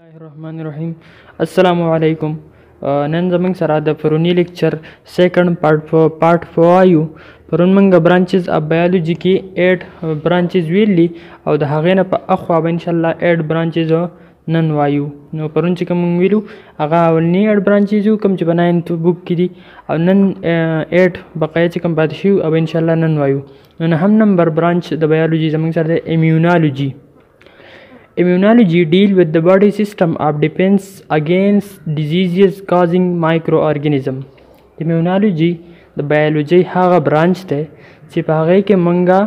الله الرحمن الرحیم السلام علیکم نن زمنګ سره د پرونی لیکچر سیکنډ پارت فو پارت فو آیو پرون منګه برانچز اف بایولوژي کې 8 برانچز ویلی او د هغې نه په اخوا به ان شاء الله 8 برانچز نن وایو نو پرون چې کوم ویلو هغه اولنی اډ برانچیز یو کوم چې بناین تو بوک کړي او نن 8 بقایه چې کوم پاتې شي او ان شاء الله نن وایو نو نهم نمبر برانچ د بایولوژي زموږ سره دی امیونالوجي امیونالوجي ډیل وذ د باډي سیستم اف ډیفنس اگینس ډیزیزز کازینګ مایکرو ارګانیزم امیونالوجي د بایولوژي هغه برانچ دی چې په هغه کې مونږه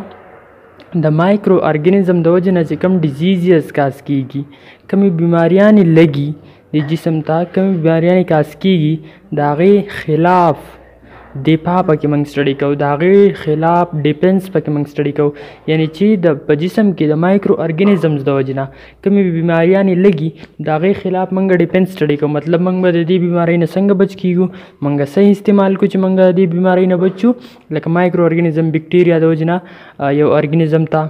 د مایکرو ارګانیزم د وجې نه چې کوم ډیزیزز کاز کیږي کومې بیماریانې لګي د جسم ته کومې بیماریانې کاز کیږي د هغې خلاف دفاع پکې موږ سټډي کوو د هغې خلاف ډیفنس پکې موږ سټډي کوو یعنی چې د په جسم کې د مایکرو ارګانیزمز د وجې نه کومې بیماریانې لګي د هغې خلاف موږ ډیفنس سټډي کوو مطلب موږ به د دې بیمارۍ نه څنګه بچ کیږو موږ څه استعمال کو چې موږ د دې بیمارۍ نه بچو لکه مایکرو ارګانیزم بکټیریا د وجې نه یو ارګانیزم ته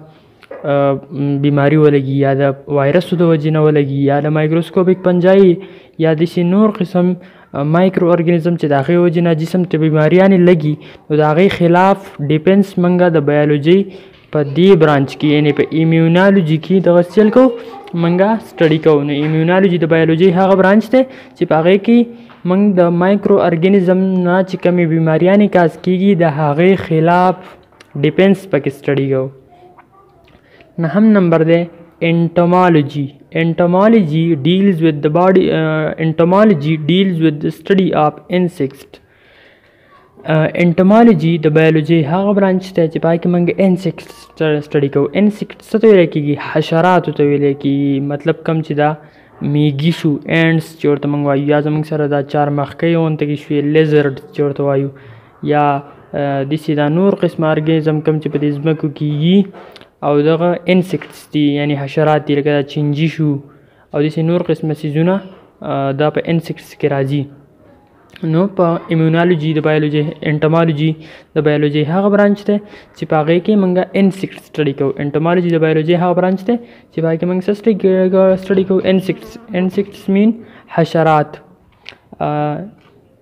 بیماری ولګي یا د وایرسو د وجې نه ولګي یا د مایکروسکوپیک پنجایي یا داسې نور قسم مایکرو ارګانیزم چې د هغې وجې نه جسم ته بیماریانې لګي نو د هغې خلاف ډیفنس موږ د بیولوژي په دې برانچ کې یعنې په ایمیونالوجي کې دغه سیل کو موږ سټډي کوو نو ایمیونالوجي د بیولوژي هغه برانچ دی چې په هغې کې موږ د مایکرو ارګانیزم نه چې کومې بیماریانې کاز کیږي د هغې خلاف ډیفنس پکې سټډي کوو نهم نمبر دی entomology entomology deals with the body uh, entomology deals with the study of insects انټمالوجي د بایولوژي هغه برانچ ته چې پای کې موږ انسیکټ سټډي کوو انسیکټ څه ته ویل کېږي حشرات ته ویل کېږي مطلب کم چې دا میږي شو اینډس چې ورته موږ وایو یا زموږ سره دا چارمخکۍ غونته کې شوې لیزرډ چې ورته وایو یا داسې دا نور قسم ارګیزم کوم چې په دې ځمکو کېږي او دغه انسیکټس دي یعنی حشرات دي لکه دا چینجي شو او داسې نور قسمه څیزونه دا په انسیکټس کې راځي نو په ایمونولوژي د بایولوژي انټمولوژي د بایولوژي هغه برانچ دی چې په هغې کې موږ انسیکټ سټډي کوو انټمولوژي د بایولوژي هغه برانچ دی چې په هغې کې موږ څه سټډي کوو انسیکټس انسیکټس مین حشرات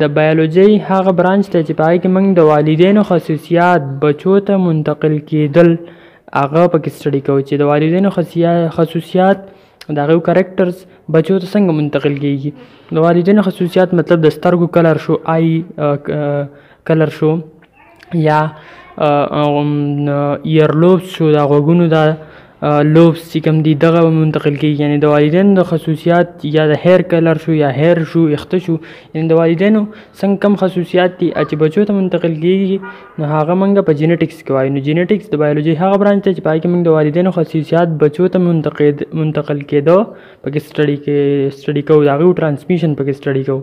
د بایولوژۍ هغه برانچ ته چې په هغه کې موږ د والدینو خصوصیات بچو ته منتقل کېدل هغه پکې سټډي کوو چې د والدینو خصوصیات د هغو کریکټرز بچو ته څنګه منتقل کېږي د والدینو خصوصیات مطلب د سترګو کلر شو آی کلر شو یا ایئر لوبس شو دا غوږونو دا لوبس چې کوم دي دغه به منتقل کېږي یعنې د والدینو د خصوصیات یا د هیر کلر شو یا هیر شو ویښته شو یعنې د والدینو څنګه کوم خصوصیات دي چې بچو ته منتقل کېږي نو هغه موږ په جینیټکس کې وایو نو جینیټکس د بایولوژي هغه برانچ دی چې په هغې کې موږ د والدینو خصوصیات بچو ته منتقل کېدو پکې سټډي کې سټډي کوو د هغوی ټرانسمیشن پکې سټډي کوو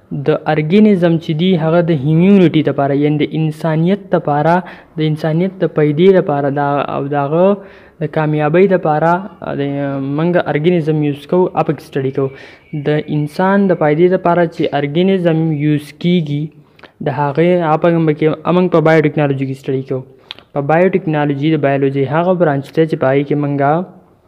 د ارګینیزم چې دي هغه د هیمیونټي لپاره یعنې د انسانیت لپاره د انسانیت د پیدې لپاره دا او د هغه د کامیابۍ لپاره د موږ ارګینیزم یوز کوو هغه پکې سټډي کوو د انسان د فایدې لپاره چې ارګینیزم یوز کیږي د هغې هغه پکې موږ په بایو ټیکنالوجي کې سټډي کوو په بایو ټیکنالوجي د بایولوجي هغه برانچ دی چې په هغې کې موږ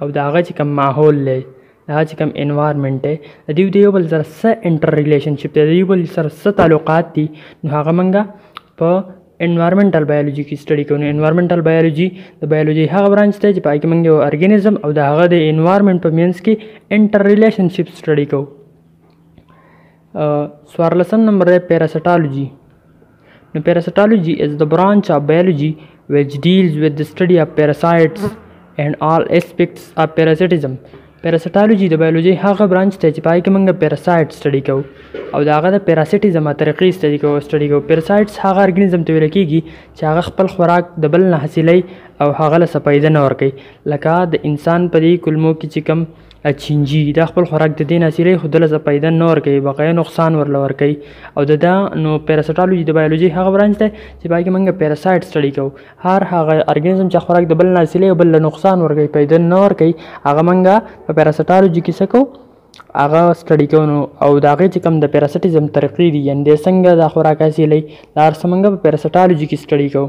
او د هغه چې کوم ماحول دی د هغه چې کوم انوایرمنټ دی د دوی د یو بل سره څه انټر ریلیشنشپ دی د یو بل سره څه تعلقات دي نو هغه موږ په انوایرمنټل بایولوژي کې سټډي کوو نو انوایرمنټل بایولوژي د بایولوژي هغه برانچ دی چې په هغې کې موږ یو ارګانیزم او د هغه د انوایرمنټ په منځ کې انټر ریلیشنشپ سټډي کوو څوارلسم نمبر دی پیراسټالوجي نو پیراسټالوجي از د برانچ اف بایولوجي ویچ ډیلز وذ د سټډي اف پیراسایټس اینډ آل اسپیکټس اف پیراسټیزم پیراسټالوجي د بایولوجي هغه برانچ ته چې پای کې موږ پیراسایټ سټډي کوو او دا هغه د پیراسټیزم طریقې سټډي کوو سټډي کوو پیراسایټس هغه ارګانیزم ته ویل کیږي چې هغه خپل خوراک د بل نه حاصلوي او هغه له سپایده نه ورکوي لکه د انسان په دې کولمو کې چې کوم اچینجی دا خپل خوراک د دې ناصیرې خو دله ځه پیدا نه ورکوي بقایې نقصان ورله ورکوي او د دا نو پیراسټالوجي د بایولوژي هغه برانچ دی چې پای کې موږ پیراسایټ سټډي کوو هر هغه ارګانیزم چې خوراک د بل ناصیرې او بل نقصان ورکوي پیدا نه ورکوي هغه موږ په پیراسټالوجي کې څه کوو هغه سټډي کوو نو او د هغې چې کوم د پیراسټیزم طریقې دي یعنې دی څنګه دا خوراک حاصلوي دا هر څه موږ په پیراسټالوجي کې سټډي کوو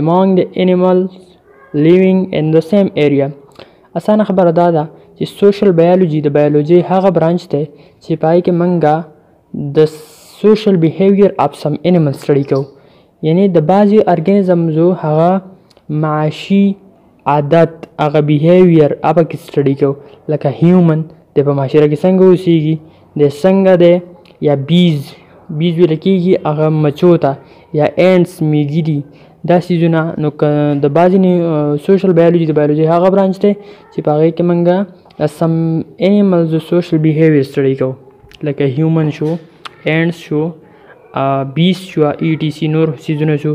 among the animals living in the same area اسانه خبره دا ده چې سوشل بیولوژي د بیولوژي هغه برانچ دی چې پای کې منګه د سوشل بیهیویر اف سم انیمل سټډي کوو یعنی د بعضی ارګانیزمزو هغه معاشي عادت هغه بیهیویر هغه کې سټډي کو لکه هیومن د په معاشره کې څنګه اوسېږي د څنګه دی یا بیز بیز ویل کېږي هغه مچو ته یا اینټس میږي دي دا سیزونه نو د بعضې سوشل بایولوژي د بایولوژي هغه برانچ دی چې په هغې کې موږ سم انیملز سوشل بیهیویر سټډي کوو لکه هیومن شو اینټس شو بیس شو ای ټي سي نور سیزونه شو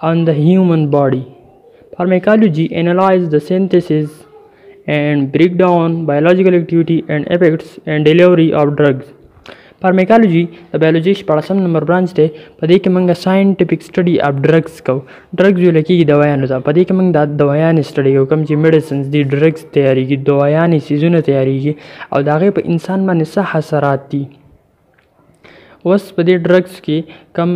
and the human body. Pharmacology analyzes the synthesis and breakdown, biological activity and effects and delivery of drugs. فارمیکالوجي د بایولوژي شپاړسم نمبر برانچ دی په دې کې موږ ساينټیفیک سټډي اف ډرګز کوو ډرګز ویل کېږي دوایانو ته په دې کې موږ د دوایانې سټډي کوو کوم چې میډیسنز دي ډرګز تیارېږي دوایانې څیزونه تیارېږي او د هغې په انسان باندې څه حسرات دي اوس په دې ډرګز کې کم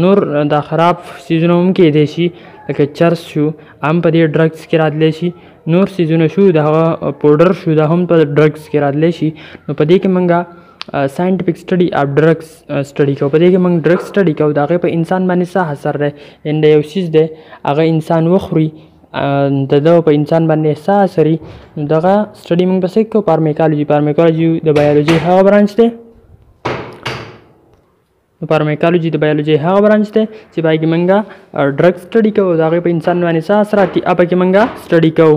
نور دا خراب سیزونه هم کېدای شي لکه چرس شو هم په دې ډرګز کې راتلی شي نور سیزونه شو د هغه پوډر شو دا هم په ډرګز کې راتلی شي نو په دې کې موږ ساينټیفیک سټډي اف ډرګز سټډي کوو په دې کې موږ ډرګز سټډي کوو د هغې په انسان باندې څه اثر دی ان د یو څیز دی هغه انسان وخوري د دغه په انسان باندې احساس لري نو دغه سټډي موږ پسې کو پارمیکالوجي پارمیکالوجي د بایولوژي هغه برانچ دی نو پارمیکالوجي د بایولوژي هغه برانچ دی چې پای کې موږ ډرګ سټډي کوو د هغې په انسان باندې څه اثرات دي هغه پکې موږ سټډي کوو